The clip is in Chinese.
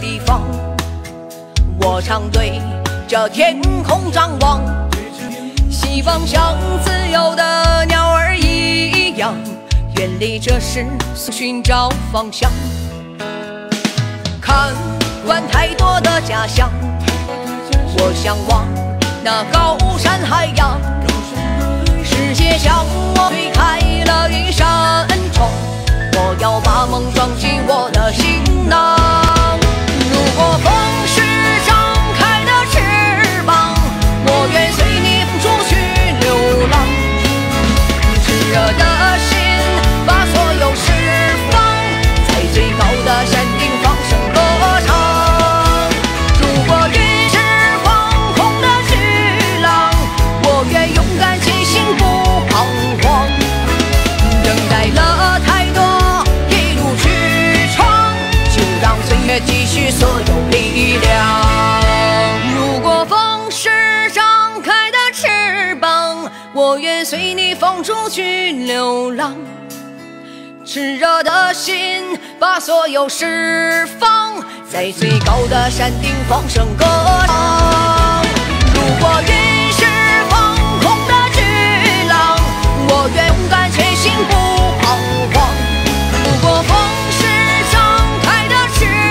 地方，我常对着天空张望，希望像自由的鸟儿一样，远离这世俗，寻找方向。看惯太多的假象，我向往那高山海洋。世界向我让岁月继续所有力量。如果风是张开的翅膀，我愿随你放出去流浪。炽热的心把所有释放，在最高的山顶放声歌唱。